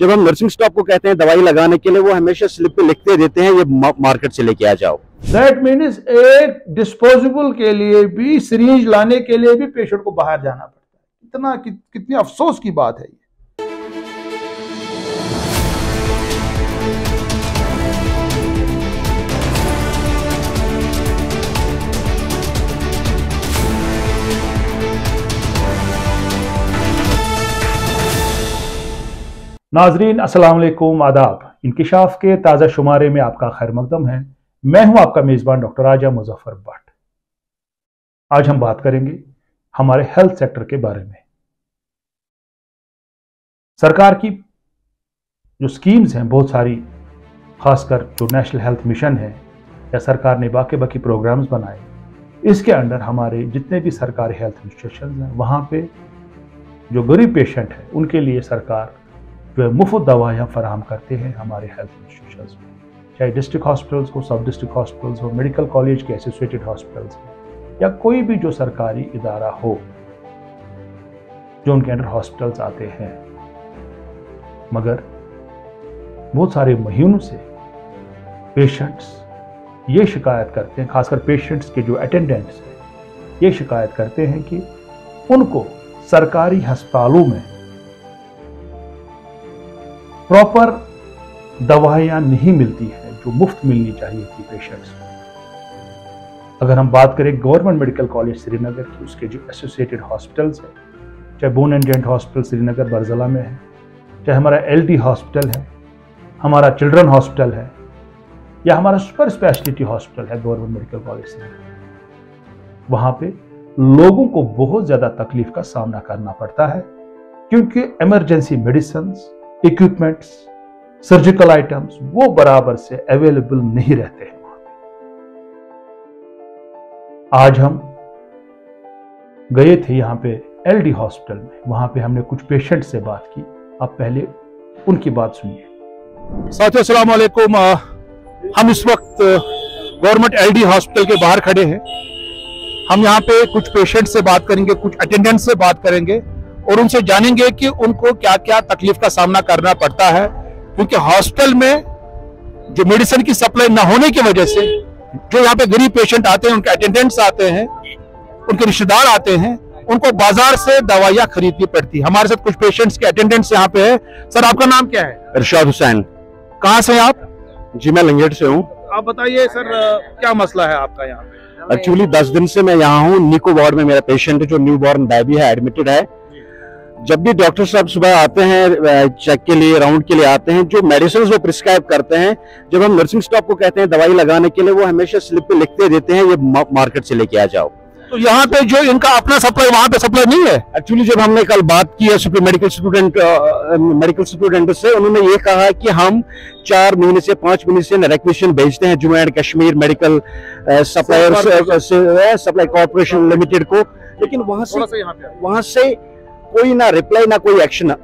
जब हम nursing stop को कहते हैं दवाई लगाने के लिए वो हमेशा स्लिप पे लिखते देते हैं ये मार्केट से लेके आ जाओ। दैट मीन्स एक डिस्पोजेबल के लिए भी सीरीज़ लाने के लिए भी पेशेंट को बाहर जाना पड़ता है। इतना कि, कितनी अफसोस की बात है ये। नाजरीन अस्सलाम वालेकुम आदाब। इंकशाफ के ताज़ा शुमारे में आपका खैर मकदम है। मैं हूँ आपका मेज़बान डॉक्टर आजा मुजफ्फर भट्ट। आज हम बात करेंगे हमारे हेल्थ सेक्टर के बारे में। सरकार की जो स्कीम्स हैं, बहुत सारी, खासकर जो नेशनल हेल्थ मिशन है, या सरकार ने बाकी बाकी प्रोग्राम्स बनाए, इसके अंडर हमारे जितने भी सरकारी हेल्थ इंस्टीट्यूशन हैं, वहाँ पे जो गरीब पेशेंट है, उनके लिए सरकार जो है मुफ़्त दवाइयाँ फराम करते हैं हमारे हेल्थ इंस्टीट्यूशन में। चाहे डिस्ट्रिक्ट हॉस्पिटल्स हो सब डिस्ट्रिक्ट हॉस्पिटल्स हो मेडिकल कॉलेज के एसोसिएटेड हॉस्पिटल्स हो, या कोई भी जो सरकारी इदारा हो, जो उनके अंडर हॉस्पिटल्स आते हैं। मगर बहुत सारे महीनों से पेशेंट्स ये शिकायत करते हैं, खासकर पेशेंट्स के जो अटेंडेंट्स हैं, ये शिकायत करते हैं कि उनको सरकारी अस्पतालों में प्रॉपर दवाइयाँ नहीं मिलती है जो मुफ़्त मिलनी चाहिए थी पेशेंट्स को। अगर हम बात करें गवर्नमेंट मेडिकल कॉलेज श्रीनगर की, उसके जो एसोसिएटेड हॉस्पिटल्स हैं, चाहे bone and joint hospital Srinagar Barzulla में है, चाहे हमारा एल हॉस्पिटल है, हमारा चिल्ड्रन हॉस्पिटल है, या हमारा सुपर स्पेशलिटी हॉस्पिटल है गवर्नमेंट मेडिकल कॉलेज श्रीनगर, वहाँ पे लोगों को बहुत ज़्यादा तकलीफ़ का सामना करना पड़ता है, क्योंकि emergency medicine equipments surgical items वो बराबर से अवेलेबल नहीं रहते हैं। आज हम गए थे यहाँ पे एलडी हॉस्पिटल में। वहाँ पे हमने कुछ पेशेंट से बात की। आप पहले उनकी बात सुनिए। साथियों, अस्सलाम वालेकुम। हम इस वक्त गवर्नमेंट एलडी हॉस्पिटल के बाहर खड़े हैं। हम यहाँ पे कुछ पेशेंट से बात करेंगे, कुछ अटेंडेंट से बात करेंगे। और उनसे जानेंगे कि उनको क्या क्या तकलीफ़ का सामना करना पड़ता है क्योंकि हॉस्पिटल में जो मेडिसिन की सप्लाई न होने की वजह से जो यहाँ पे गरीब पेशेंट आते हैं उनके अटेंडेंट्स आते हैं उनके रिश्तेदार आते हैं उनको बाज़ार से दवाइयाँ खरीदनी पड़ती है। हमारे साथ कुछ पेशेंट्स के अटेंडेंट्स यहाँ पे है। सर आपका नाम क्या है? इरशाद हुसैन। कहाँ से आप? जी मैं लंगेट से हूँ। आप बताइए सर क्या मसला है आपका यहाँ पे? एक्चुअली दस दिन से मैं यहाँ हूँ। निको वार्ड में मेरा पेशेंट है जो न्यू बॉर्न बेबी है एडमिटेड है। जब भी डॉक्टर साहब सुबह आते हैं चेक के लिए राउंड के लिए आते हैं जो मेडिसिन वो प्रिस्क्राइब करते हैं जब हम नर्सिंग स्टॉप को कहते हैं दवाई लगाने के लिए वो हमेशा स्लिप पे लिखते देते हैं ये मार्केट से लेके आ जाओ। तो यहाँ पे जो इनका अपना सप्लाई वहाँ पे सप्लाई नहीं है? एक्चुअली जब हमने कल बात की है मेडिकल स्टूडेंट मेडिकल स्टूडेंट से उन्होंने ये कहा कि हम चार महीने से पाँच महीने से रिक्वेशन भेजते हैं Jammu and Kashmir medical supplier supply corporation limited को। लेकिन वहाँ से वहाँ से कोई ना रिप्लाई ना कोई एक्शन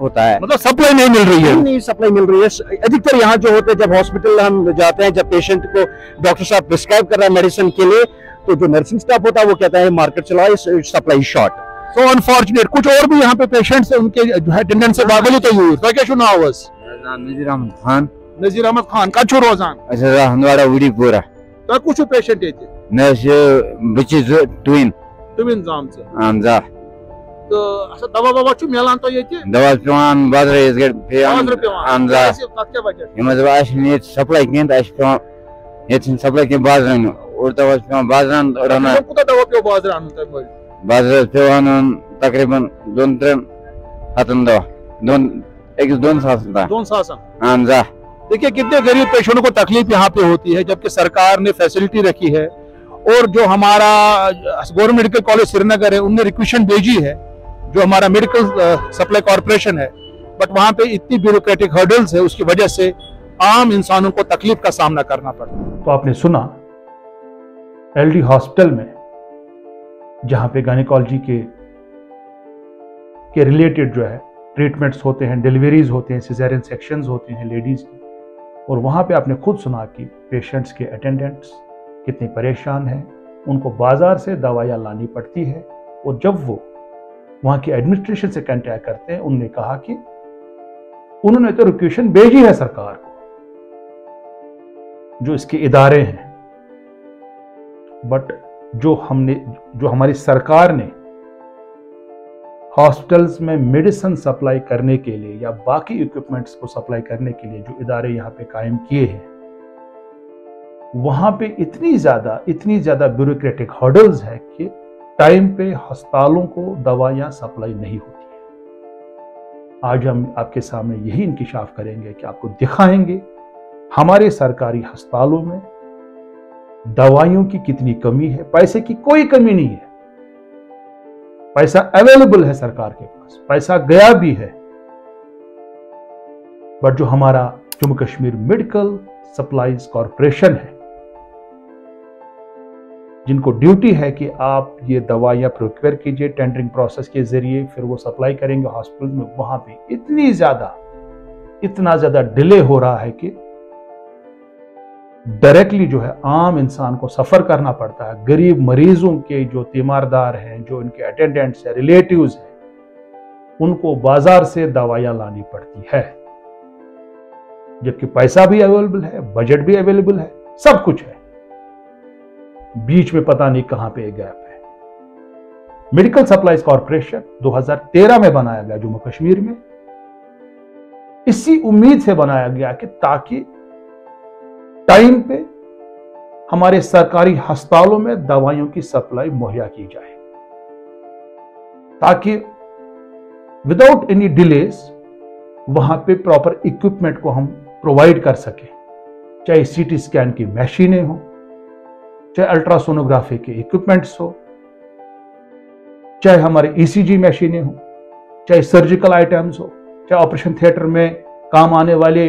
होता है। मतलब सप्लाई नहीं मिल रही है। नहीं सप्लाई मिल रही है। अधिकतर यहाँ जो होते हैं जब हॉस्पिटल हम जाते हैं जब पेशेंट को डॉक्टर साहब प्रिस्क्राइब कर रहा है मेडिसिन के लिए तो जो नर्सिंग स्टाफ होता है वो कहता है मार्केट चलाओ सप्लाई शॉर्ट सो अनफॉर्चुनेट कुछ और भी यहाँ पे पेशेंट्स उनके जो है अटेंडेंस से बागली तो तो क्या होस नजीर अहमद खान। नजीर अहमद खान का छो रोजान अच्छा हंदवाड़ा उड़ी पूरा तो कुछ पेशेंट है मैं बच्चे ट्विन ट्विन जाम से। हमजा तो अच्छा दवा ववा छु मिलान तो ये दवा पेवान बाज़ार इस गेट पे बाज़ार पेवान हमजा क्या वजह ये मतलब आज ने सप्लाई किया था आज पेवान ये थिन सप्लाई के बाज़ार में और दवा पेवान बाज़ार और ना. कुता दवा पे बाज़ार आनु तक बाज़ार पेवान तकरीबन दोन तीन हतन दवा दोन एक दोन सास था दोन सासन हमजा देखिए कितने गरीब पेशेंटों को तकलीफ़ यहाँ पे होती है जबकि सरकार ने फैसिलिटी रखी है और जो हमारा गवर्नमेंट मेडिकल कॉलेज श्रीनगर है उनने रिक्वेशन भेजी है जो हमारा मेडिकल सप्लाई कॉरपोरेशन है बट वहाँ पे इतनी ब्यूरोक्रेटिक हर्डल्स है, उसकी वजह से आम इंसानों को तकलीफ़ का सामना करना पड़ता है। तो आपने सुना एलडी हॉस्पिटल में, जहाँ पे गायनिकोलॉजी के के रिलेटेड जो है ट्रीटमेंट्स होते हैं डिलीवरीज होते हैं सिजेरियन सेक्शंस होते हैं लेडीज़ की, और वहाँ पे आपने खुद सुना कि पेशेंट्स के अटेंडेंट्स कितने परेशान हैं, उनको बाज़ार से दवाइयाँ लानी पड़ती है, और जब वो वहाँ की एडमिनिस्ट्रेशन से कंटेक्ट करते हैं। उनने कहा कि उन्होंने तो रिक्वेशन भेजी है सरकार को, जो इसके इदारे हैं। बट जो हमने, जो हमारी सरकार ने हॉस्पिटल्स में मेडिसिन सप्लाई करने के लिए या बाकी इक्विपमेंट्स को सप्लाई करने के लिए जो इदारे यहाँ पे कायम किए हैं, वहाँ पे इतनी ज़्यादा इतनी ज़्यादा ब्यूरोक्रेटिक हर्डल्स है कि टाइम पे अस्पतालों को दवाइयाँ सप्लाई नहीं होती है। आज हम आपके सामने यही इंकशाफ करेंगे कि आपको दिखाएँगे हमारे सरकारी अस्पतालों में दवाइयों की कितनी कमी है, पैसे की कोई कमी नहीं है। पैसा अवेलेबल है सरकार के पास, पैसा गया भी है। बट जो हमारा Jammu Kashmir medical supplies corporation है जिनको ड्यूटी है कि आप ये दवाइयाँ प्रोक्योर कीजिए टेंडरिंग प्रोसेस के ज़रिए, फिर वो सप्लाई करेंगे हॉस्पिटल में, वहाँ पे इतनी ज़्यादा, इतना ज़्यादा डिले हो रहा है कि डायरेक्टली जो है आम इंसान को सफ़र करना पड़ता है। गरीब मरीजों के जो तीमारदार हैं, जो इनके अटेंडेंट्स हैं रिलेटिव्स हैं, उनको बाज़ार से दवाइयाँ लानी पड़ती है। जबकि पैसा भी अवेलेबल है बजट भी अवेलेबल है, सब कुछ है। बीच में पता नहीं कहाँ पे गैप है। मेडिकल सप्लाईज कॉरपोरेशन 2013 में बनाया गया जम्मू कश्मीर में। इसी उम्मीद से बनाया गया कि ताकि टाइम पे हमारे सरकारी अस्पतालों में दवाइयों की सप्लाई मुहैया की जाए। ताकि विदाउट एनी डिलेस वहाँ पे प्रॉपर इक्विपमेंट को हम प्रोवाइड कर सकें। चाहे सीटी स्कैन की मशीनें हो चाहे अल्ट्रासोनोग्राफी के इक्विपमेंट्स हो, चाहे हमारे ईसीजी मशीनें हो, चाहे सर्जिकल आइटम्स हो, चाहे ऑपरेशन थिएटर में काम आने वाले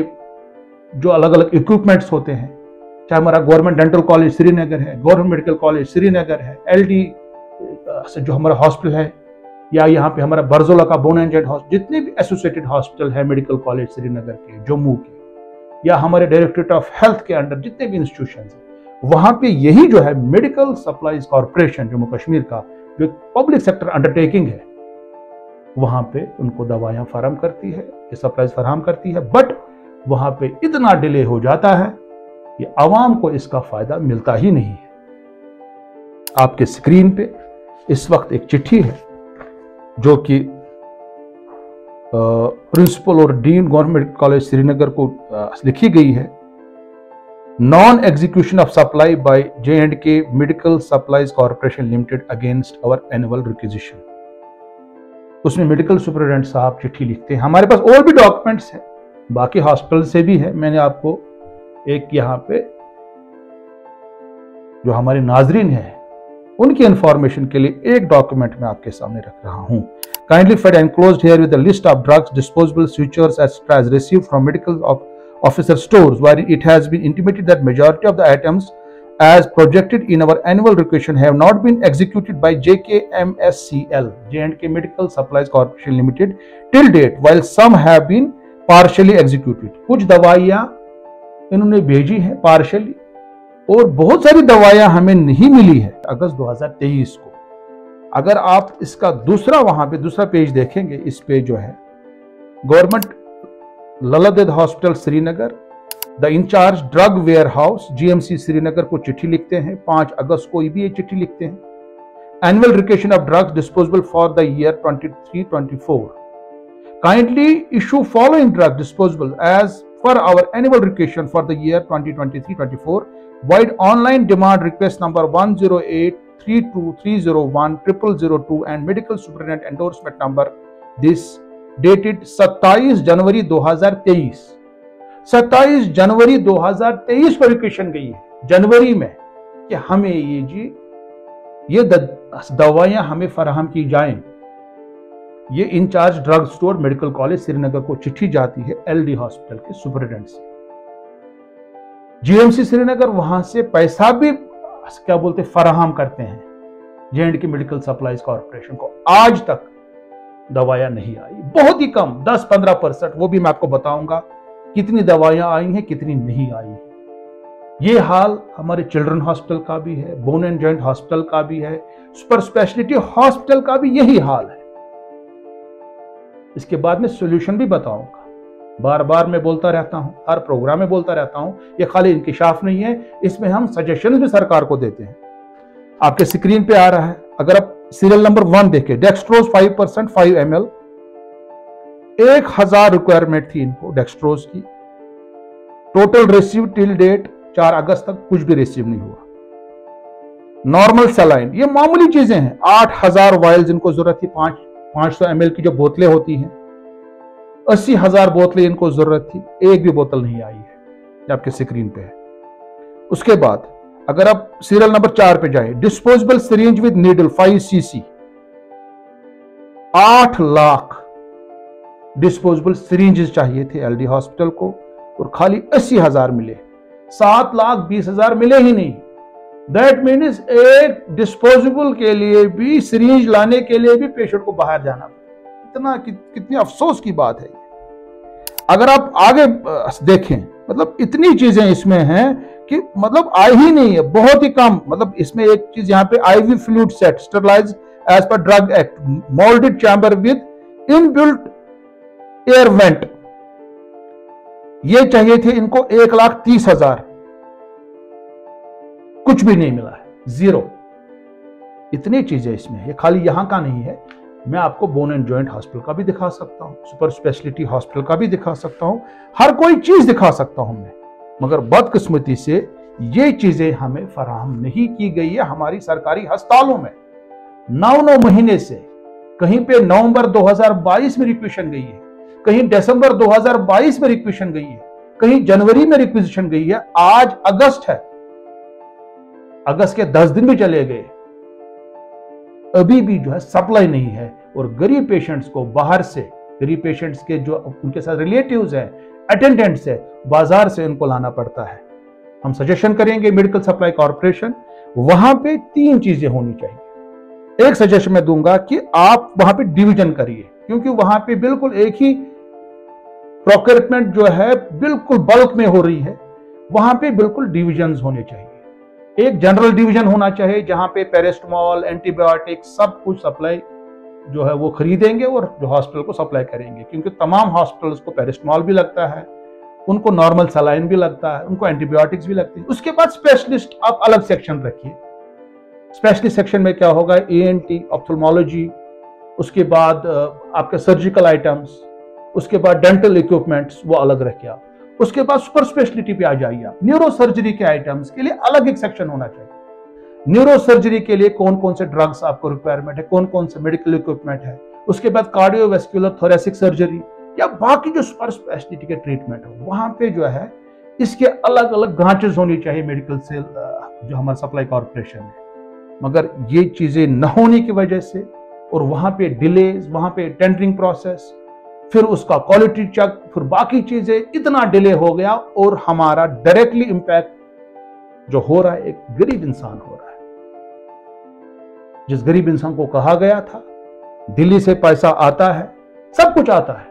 जो अलग अलग इक्विपमेंट्स होते हैं, चाहे हमारा गवर्नमेंट डेंटल कॉलेज श्रीनगर है गवर्नमेंट मेडिकल कॉलेज श्रीनगर है एल से जो हमारा हॉस्पिटल है, या यहाँ पे हमारा बर्जोला का बोन एंड हॉस्पिटल जितने भी एसोसिएटेड हॉस्पिटल है मेडिकल कॉलेज श्रीनगर के जम्मू के, या हमारे डायरेक्टरेट ऑफ़ हेल्थ के अंडर जितने भी इंस्टीट्यूशन है वहाँ पे यही जो है medical supplies corporation Jammu Kashmir का, जो पब्लिक सेक्टर अंडरटेकिंग है, वहाँ पे उनको दवाइयाँ फराम करती है, ये सप्लाईज फराम करती है बट वहाँ पे इतना डिले हो जाता है कि आवाम को इसका फ़ायदा मिलता ही नहीं है। आपके स्क्रीन पे इस वक्त एक चिट्ठी है, जो कि प्रिंसिपल और डीन गवर्नमेंट कॉलेज श्रीनगर को लिखी गई है। Of supply by J and K medical supplies corporation limited against our annual requisition उसमें मेडिकल सुपरिटेंडेंट साहब चिट्ठी लिखते हैं। हमारे पास और भी डॉक्यूमेंट्स हैं। बाकी हॉस्पिटल से भी है। मैंने आपको एक यहाँ पे जो हमारे नाजरीन हैं, उनकी इंफॉर्मेशन के लिए एक डॉक्यूमेंट मैं आपके सामने रख रहा हूँ। Kindly find enclose herewith list of drugs disposable switchers extra receive from medical officer stores where it has been intimated that majority of the items as projected in our annual requisition have not been executed by JKMSCL, J&K Medical Supplies Corporation Limited till date, while some have been partially executed. कुछ दवाइयाँ इन्होंने भेजी है partially और बहुत सारी दवाइयाँ हमें नहीं मिली है अगस्त 2023 को अगर आप इसका दूसरा वहाँ पे दूसरा पेज देखेंगे इस पे जो है government Lal Ded hospital Srinagar, the incharge drug warehouse GMC Srinagar को चिट्ठी लिखते हैं, पाँच अगस्त को भी ये चिट्ठी लिखते हैं। Annual requisition of drugs disposable for the year 23 24 kindly issue following drug disposable as for our annual requisition for the year 2023-24 void online demand request number 108 32301 and medical superintendent endorsement number this dated 27 January 2023 27 जनवरी 2023 को requisition गई है, जनवरी में कि हमें ये जी, ये दवाइयाँ हमें फराहम की जाएँ। ये incharge drug store medical college Srinagar को चिट्ठी जाती है एलडी हॉस्पिटल के सुपरिटेंडेंट से। जीएमसी श्रीनगर वहाँ से पैसा भी, क्या बोलते, फराहम करते हैं, जे के मेडिकल सप्लाईज कॉरपोरेशन को। आज तक दवाइयाँ नहीं आई। बहुत ही कम 10-15 परसेंट, वो भी मैं आपको बताऊँगा, कितनी दवाइयाँ आई हैं, कितनी नहीं आई है। ये हाल हमारे चिल्ड्रन हॉस्पिटल का भी है, बोन एंड जॉइंट हॉस्पिटल का भी है, सुपर स्पेशलिटी हॉस्पिटल का भी यही हाल है। इसके बाद में सोल्यूशन भी बताऊँगा। बार बार मैं बोलता रहता हूँ, हर प्रोग्राम में बोलता रहता हूँ, ये खाली इंकशाफ नहीं है, इसमें हम सजेशन भी सरकार को देते हैं। आपके स्क्रीन पे आ रहा है, अगर आप सीरियल नंबर वन देखें dextrose five percent five M L एक हज़ार रिक्वायरमेंट थी इनको डेक्स्ट्रोज की। टोटल रिसीव टिल डेट चार अगस्त तक कुछ भी रिसीव नहीं हुआ। नॉर्मल सलाइन ये मामूली चीज़ें हैं। आठ हज़ार वाइल्स इनको ज़रूरत थी, पाँच पाँच सौ एम की जो बोतलें होती हैं। अस्सी हज़ार बोतलें इनको ज़रूरत थी, एक भी बोतल नहीं आई है आपके स्क्रीन पे है। उसके बाद अगर आप सीरियल नंबर चार पे जाए disposable syringe with needle five CC आठ लाख डिस्पोजेबल सिरिंजेस चाहिए थे एलडी हॉस्पिटल को और खाली अस्सी हज़ार मिले। सात लाख बीस हज़ार मिले ही नहीं। दैट मीन्स एक डिस्पोजेबल के लिए भी सिरिंज लाने के लिए भी पेशेंट को बाहर जाना इतना कि, कितनी अफसोस की बात है अगर आप आगे देखें मतलब इतनी चीज़ें इसमें हैं कि मतलब आई ही नहीं है, बहुत ही कम मतलब इसमें एक चीज़ यहाँ पे IV fluid set, sterilise as per drug act, moulded chamber with inbuilt air vent. ये चाहिए थे इनको एक लाख तीस हज़ार। कुछ भी नहीं मिला है, ज़ीरो। इतनी चीज़ें इसमें ये खाली यहाँ का नहीं है। मैं आपको बोन एंड जॉइंट हॉस्पिटल का भी दिखा सकता हूँ सुपर स्पेशलिटी हॉस्पिटल का भी दिखा सकता हूँ, हर कोई चीज़ दिखा सकता हूँ मैं। मगर बदकिस्मती से ये चीज़ें हमें फराहम नहीं की गई है हमारी सरकारी अस्पतालों में। नौ नौ महीने से कहीं पे नवंबर 2022 में रिक्वेशन गई है, कहीं दिसंबर 2022 में रिक्वेशन गई है, कहीं जनवरी में रिक्वेशन गई है, आज अगस्त है। अगस्त के दस दिन भी चले गए। अभी भी जो है सप्लाई नहीं है और गरीब पेशेंट्स को बाहर से गरीब पेशेंट्स के जो उनके साथ रिलेटिव्स हैं अटेंडेंट्स है, बाज़ार से उनको लाना पड़ता है। हम सजेशन करेंगे मेडिकल सप्लाई कॉरपोरेशन वहाँ पे तीन चीज़ें होनी चाहिए। एक सजेशन मैं दूँगा कि आप वहाँ पे डिवीज़न करिए, क्योंकि वहाँ पे बिल्कुल एक ही प्रोक्योरमेंट जो है बिल्कुल बल्क में हो रही है, वहाँ पे बिल्कुल डिविजन होने चाहिए। एक जनरल डिवीज़न होना चाहिए, जहाँ पे पेरेस्टमॉल एंटीबायोटिक सब कुछ सप्लाई जो है वो खरीदेंगे और जो हॉस्पिटल को सप्लाई करेंगे। क्योंकि तमाम हॉस्पिटल्स को पेरिस्टमॉल भी लगता है, उनको नॉर्मल सलाइन भी लगता है, उनको एंटीबायोटिक्स भी लगती है। उसके बाद स्पेशलिस्ट आप अलग सेक्शन रखिए। स्पेशलिस्ट सेक्शन में क्या होगा? ए एन टी ऑप्थोलमोलॉजी उसके बाद आपके सर्जिकल आइटम्स उसके बाद डेंटल इक्विपमेंट्स वो अलग रखिए आप। उसके बाद सुपर स्पेशलिटी पे आ जाइए आप। न्यूरो सर्जरी के आइटम्स के लिए अलग एक सेक्शन होना चाहिए। न्यूरो सर्जरी के लिए कौन कौन से ड्रग्स आपको रिक्वायरमेंट है? कौन कौन से मेडिकल इक्विपमेंट है? उसके बाद कार्डियोवेस्कुलर थोरेसिक सर्जरी या बाकी जो सुपर स्पेशलिटी के ट्रीटमेंट हो, वहाँ पे जो है, इसके अलग अलग ब्रांचेस होनी चाहिए मेडिकल से जो हमारा सप्लाई कॉरपोरेशन है। मगर ये चीज़ें न होने की वजह से और वहाँ पे डिलेज वहाँ पे टेंडरिंग प्रोसेस फिर उसका क्वालिटी चेक फिर बाकी चीज़ें, इतना डिले हो गया और हमारा डायरेक्टली इम्पैक्ट जो हो रहा है, एक गरीब इंसान हो रहा है। जिस गरीब इंसान को कहा गया था, दिल्ली से पैसा आता है, सब कुछ आता है,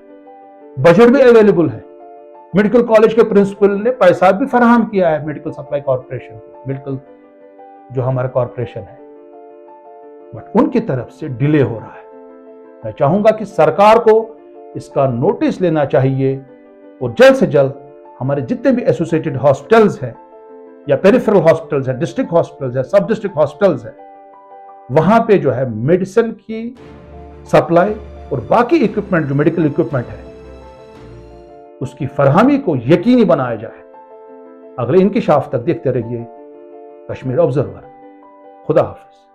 बजट भी अवेलेबल है। मेडिकल कॉलेज के प्रिंसिपल ने पैसा भी फराहम किया है मेडिकल सप्लाई कॉरपोरेशन को मेडिकल जो हमारा कॉरपोरेशन है। बट उनकी तरफ़ से डिले हो रहा है। मैं चाहूँगा कि सरकार को इसका नोटिस लेना चाहिए और जल्द से जल्द हमारे जितने भी एसोसिएटेड हॉस्पिटल्स हैं या पेरिफेरल हॉस्पिटल्स हैं डिस्ट्रिक्ट हॉस्पिटल्स हैं सब डिस्ट्रिक्ट हॉस्पिटल्स हैं वहाँ पे जो है मेडिसिन की सप्लाई और बाकी इक्विपमेंट जो मेडिकल इक्विपमेंट है, उसकी फरहमी को यकीनी बनाया जाए। अगले इनकी शाफ तक देखते रहिए। कश्मीर ऑब्जर्वर खुदा हाफिज।